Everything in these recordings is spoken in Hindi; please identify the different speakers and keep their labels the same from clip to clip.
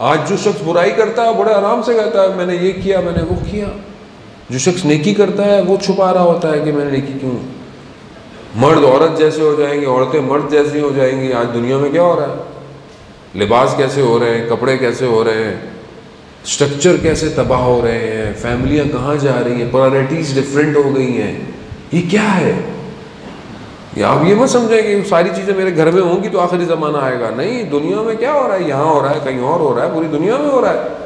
Speaker 1: आज जो शख्स बुराई करता है, बड़े आराम से कहता है, मैंने ये किया, मैंने वो किया। जो शख्स नेकी करता है, वो छुपा रहा होता है कि मैंने नेकी क्यों? मर्द औरत जैसे हो जाएँगे, औरतें मर्द जैसी हो जाएँगी। आज दुनिया में क्या हो रहा है? लिबास कैसे हो रहे हैं? कपड़े कैसे हो रहे हैं? स्ट्रक्चर कैसे तबाह हो रहे हैं? फैमिलियाँ कहाँ जा रही हैं? प्रायोरिटीज़ डिफरेंट हो गई हैं। ये क्या है? आप ये मत समझें कि सारी चीज़ें मेरे घर में होंगी तो आखिरी ज़माना आएगा। नहीं, दुनिया में क्या हो रहा है? यहाँ हो रहा है, कहीं और हो रहा है, पूरी दुनिया में हो रहा है।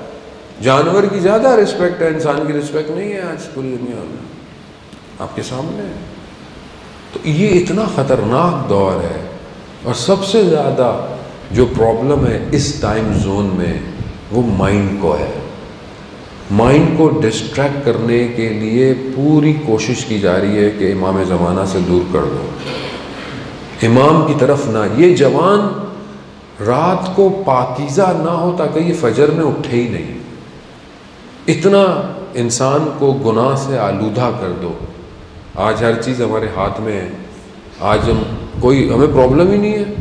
Speaker 1: जानवर की ज़्यादा रिस्पेक्ट है, इंसान की रिस्पेक्ट नहीं है आज पूरी दुनिया में। आपके सामने तो ये इतना ख़तरनाक दौर है और सबसे ज़्यादा जो प्रॉब्लम है इस टाइम जोन में, वो माइंड को है। माइंड को डिस्ट्रैक्ट करने के लिए पूरी कोशिश की जा रही है कि इमाम ज़माना से दूर कर दो। इमाम की तरफ़ ना। ये जवान रात को पाकिज़ा ना हो ताकि ये फजर में उठे ही नहीं। इतना इंसान को गुनाह से आलूदा कर दो। आज हर चीज़ हमारे हाथ में है। आज हम कोई, हमें प्रॉब्लम ही नहीं है।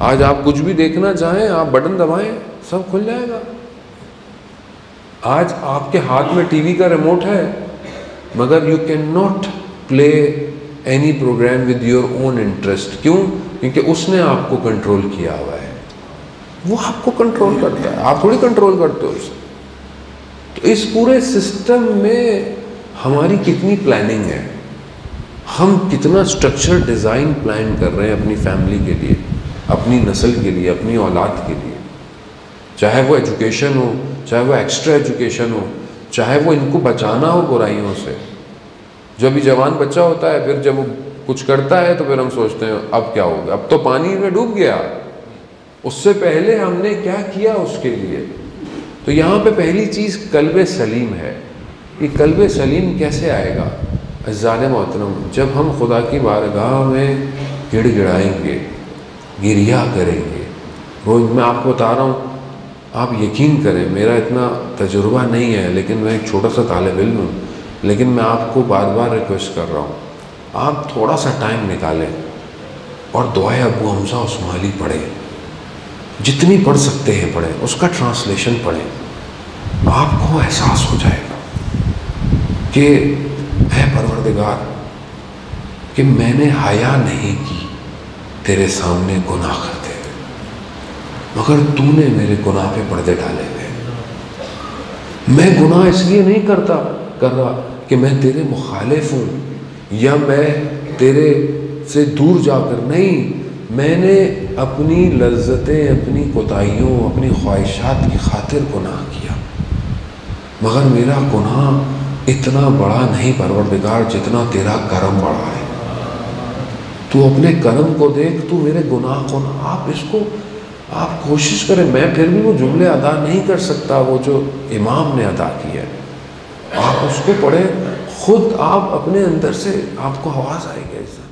Speaker 1: आज आप कुछ भी देखना चाहें, आप बटन दबाएँ, सब खुल जाएगा। आज आपके हाथ में टीवी का रिमोट है, मगर you can not play any programme with your own interest क्यों? क्योंकि उसने आपको कंट्रोल किया हुआ है। वो आपको कंट्रोल करता है। आप थोड़ी कंट्रोल करते हो उसे। तो इस पूरे सिस्टम में हमारी कितनी प्लानिंग है? हम कितना स्ट्रक्चर डिज़ाइन प्लान कर रहे हैं अपनी फैमिली के लिए, अपनी नस्ल के लिए, अपनी औलाद के लिए। चाहे वो एजुकेशन हो, चाहे वो एक्स्ट्रा एजुकेशन हो, चाहे वो इनको बचाना हो बुराइयों से। जो अभी जवान बच्चा होता है, फिर जब वो कुछ करता है तो फिर हम सोचते हैं, अब क्या होगा अब तो पानी में डूब गया। उससे पहले हमने क्या किया उसके लिए? तो यहाँ पे पहली चीज़ कल्ब सलीम है। कि कल्ब सलीम कैसे आएगा? अजान मोहतरम, जब हम खुदा की बारगाह में गिड़ गिड़गिड़ाएँगे, गिरिया करेंगे। रोज मैं आपको बता रहा हूँ, आप यकीन करें, मेरा इतना तजुर्बा नहीं है, लेकिन मैं एक छोटा सा तालब इल्म हूँ। लेकिन मैं आपको बार बार रिक्वेस्ट कर रहा हूँ। आप थोड़ा सा टाइम निकालें और दुआए अबू हमजा उस्माली पढ़ें। जितनी पढ़ सकते हैं पढ़ें, उसका ट्रांसलेशन पढ़ें। आपको एहसास हो जाएगा कि है परवरदिगार, कि मैंने हया नहीं की, तेरे सामने गुनाह करते हुए। मगर तूने मेरे गुनाह पे पर्दे डाले हुए। मैं गुनाह इसलिए नहीं करता कर रहा कि मैं तेरे मुखालिफ हूँ, या मैं तेरे से दूर जाकर नहीं, मैंने अपनी लज्जतें, अपनी कोताहियों, अपनी ख्वाहिशात की खातिर गुनाह किया। मगर मेरा गुनाह इतना बड़ा नहीं, परवरदिगार, जितना तेरा करम बड़ा है। तू अपने कर्म को देख, तू मेरे गुनाह को ना, आप इसको, आप कोशिश करें, मैं फिर भी वो जुमले अदा नहीं कर सकता, वो जो इमाम ने अदा किया है। आप उसको पढ़ें खुद आप अपने अंदर से आपको आवाज़ आएगी